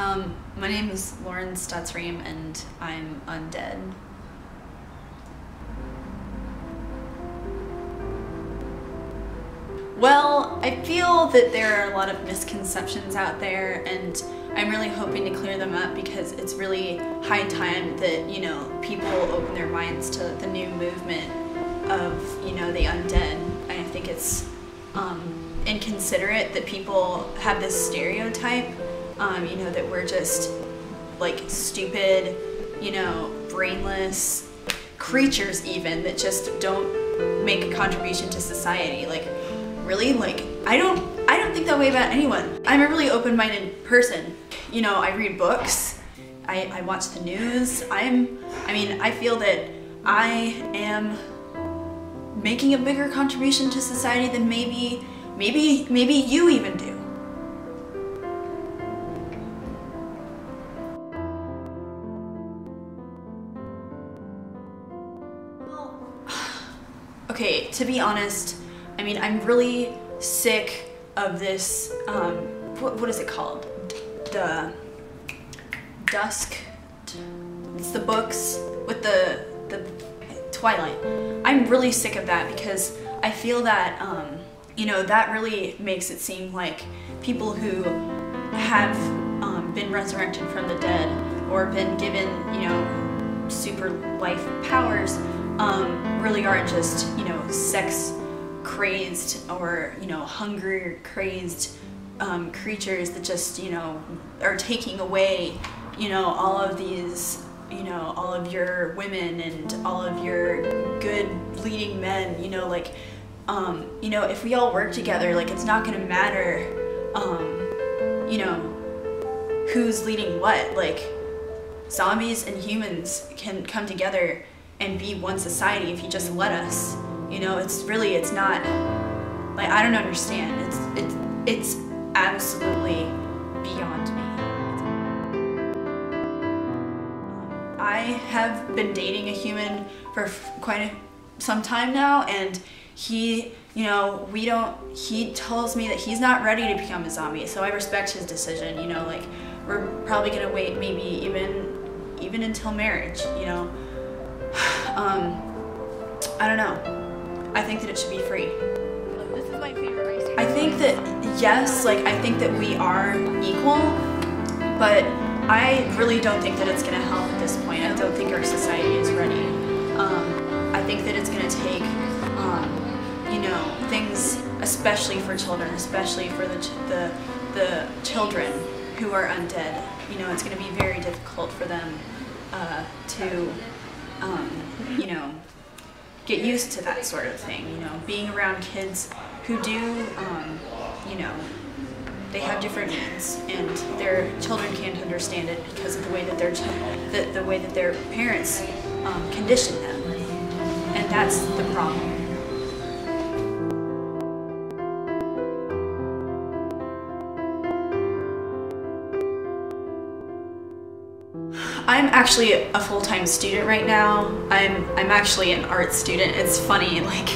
Um, my name is Lauren Stutzream, and I'm undead. Well, I feel that there are a lot of misconceptions out there, and I'm really hoping to clear them up because it's really high time that, you know, people open their minds to the new movement of, you know, the undead. I think it's um, inconsiderate that people have this stereotype, um, you know, that we're just like stupid, you know, brainless creatures even that just don't make a contribution to society. Like, really? Like, I don't, I don't think that way about anyone. I'm a really open-minded person. You know, I read books, I, I watch the news. I'm, I mean, I feel that I am making a bigger contribution to society than maybe, maybe, maybe you even do. Okay, to be honest, I mean, I'm really sick of this, um, what, what is it called? The Dusk, it's the books with the, the Twilight. I'm really sick of that because I feel that, um, you know, that really makes it seem like people who have um, been resurrected from the dead or been given, you know, super life powers um, really aren't just, you know, sex crazed or, you know, hunger crazed um, creatures that just, you know, are taking away, you know, all of these, you know, all of your women and all of your good leading men, you know, like, um, you know, if we all work together, like, it's not gonna matter, um, you know, who's leading what. Like, zombies and humans can come together and be one society if you just let us. You know, it's really, it's not, like, I don't understand. It's, it's, it's absolutely beyond me. I have been dating a human for quite some time now, and he, you know, we don't, he tells me that he's not ready to become a zombie, so I respect his decision, you know, like, we're probably gonna wait maybe even, even until marriage, you know. Um, I don't know. I think that it should be free. This is my favorite ice cream. I think that yes, like I think that we are equal, but I really don't think that it's going to help at this point. I don't think our society is ready. Um, I think that it's going to take, um, you know, things, especially for children, especially for the ch- the the children who are undead. You know, it's going to be very difficult for them uh, to, um, you know, get used to that sort of thing. You know, being around kids who do, um, you know, they have different needs, and their children can't understand it because of the way that their the, the way that their parents um, condition them, and that's the problem. I'm actually a full-time student right now. I'm I'm actually an art student. It's funny, like,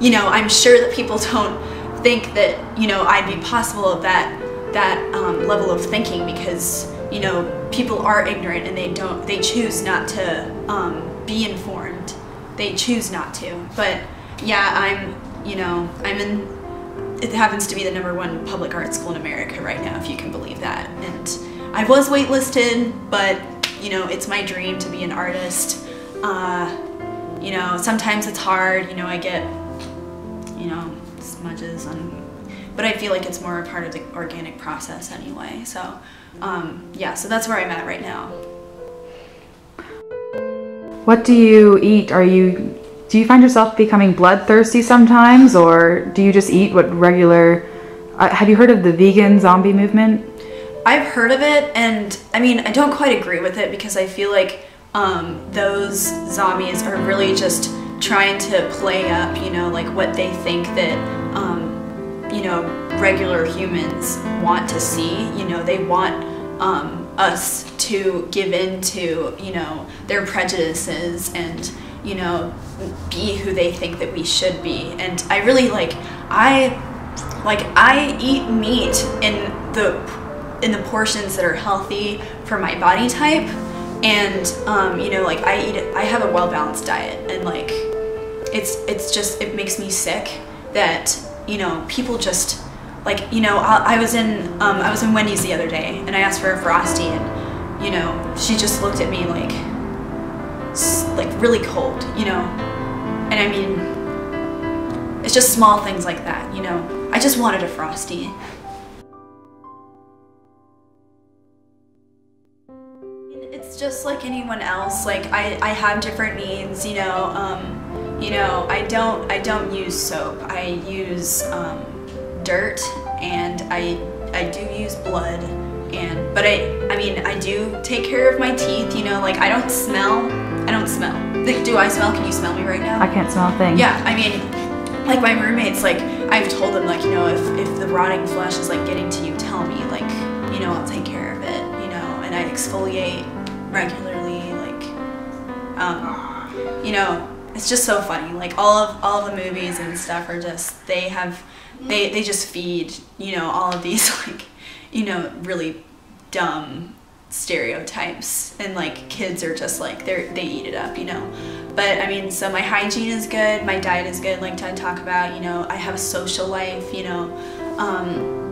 you know, I'm sure that people don't think that you know I'd be possible of that that um, level of thinking because you know people are ignorant and they don't they choose not to um, be informed. They choose not to. But yeah, I'm you know I'm in. It happens to be the number one public art school in America right now, if you can believe that. And I was waitlisted, but you know, it's my dream to be an artist. Uh, you know, sometimes it's hard. You know, I get, you know, smudges on, but I feel like it's more a part of the organic process anyway. So, um, yeah, so that's where I'm at right now. What do you eat? Are you do you find yourself becoming bloodthirsty sometimes, or do you just eat what regular? Uh, have you heard of the vegan zombie movement? I've heard of it, and I mean, I don't quite agree with it because I feel like um, those zombies are really just trying to play up, you know, like what they think that, um, you know, regular humans want to see. You know, they want um, us to give in to, you know, their prejudices and, you know, be who they think that we should be. And I really like, I, like, I eat meat in the in the portions that are healthy for my body type. And um, you know, like I eat, I have a well balanced diet, and like it's it's just it makes me sick that you know people just like you know I, I was in um, I was in Wendy's the other day, and I asked for a frosty, and you know she just looked at me like like really cold, you know, and I mean it's just small things like that, you know. I just wanted a frosty. Just like anyone else. Like I, I have different needs, you know. Um, you know, I don't I don't use soap. I use um, dirt and I I do use blood and but I I mean I do take care of my teeth, you know, like I don't smell. I don't smell. Like, do I smell? Can you smell me right now? I can't smell a thing. Yeah, I mean, like my roommates, like I've told them, like you know, if if the rotting flesh is like getting to you, tell me, like you know, I'll take care of it, you know, and I exfoliate regularly, like, um, you know, it's just so funny. Like all of all of the movies and stuff are just they have they they just feed you know all of these like you know really dumb stereotypes and like kids are just like they they eat it up you know but i mean so my hygiene is good my diet is good like i talk about you know i have a social life you know um,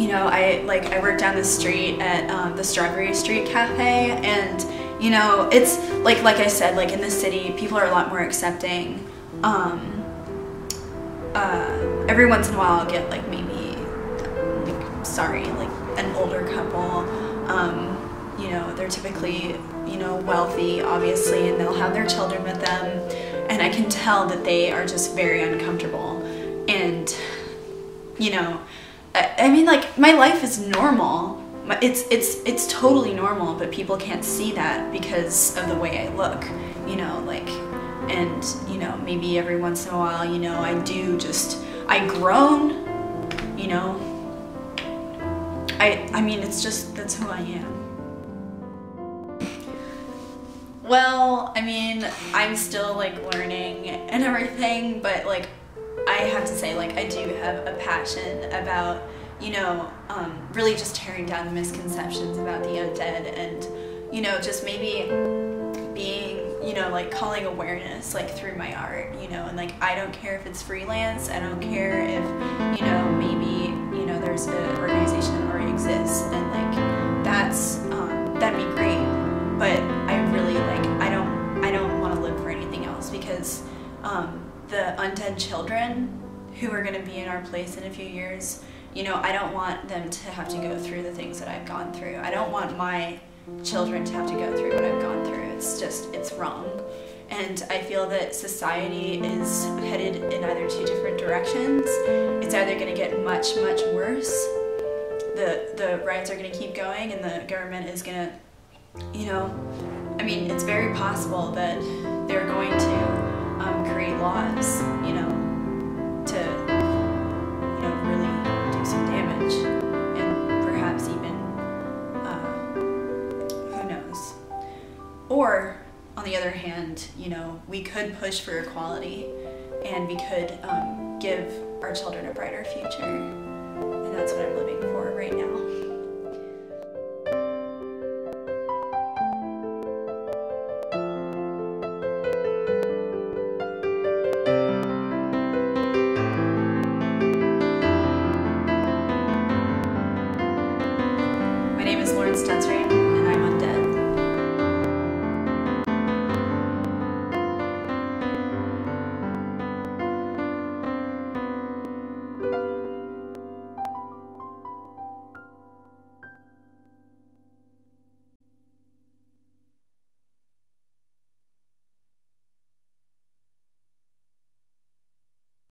you know i like i work down the street at um, the strawberry street cafe and you know it's like like i said like in the city people are a lot more accepting um, uh, every once in a while i'll get like maybe like sorry like an older couple um, you know they're typically you know wealthy obviously and they'll have their children with them and i can tell that they are just very uncomfortable and you know i, I mean like my life is normal. It's it's it's totally normal but people can't see that because of the way i look you know like and you know maybe every once in a while you know i do just i groan you know. I i mean it's just that's who i am. Well i mean i'm still like learning and everything but like i have to say like i do have a passion about you know um, really just tearing down the misconceptions about the undead and you know just maybe being you know like calling awareness like through my art you know and like i don't care if it's freelance i don't care if you know maybe you know there's an organization that already exists and like that's um, that'd be great. But i really like i don't i don't want to live for anything else because um, the undead children who are going to be in our place in a few years you know i don't want them to have to go through the things that i've gone through i don't want my children to have to go through what I've gone through. It's just, it's wrong. And I feel that society is headed in either two different directions. It's either going to get much, much worse. The, the riots are going to keep going and the government is going to, you know, I mean, it's very possible that they're going to create laws, you know, to, you know, really do some damage and perhaps even uh, who knows? Or, on the other hand, you know, we could push for equality and we could um, give our children a brighter future. And that's what I'm living for right now.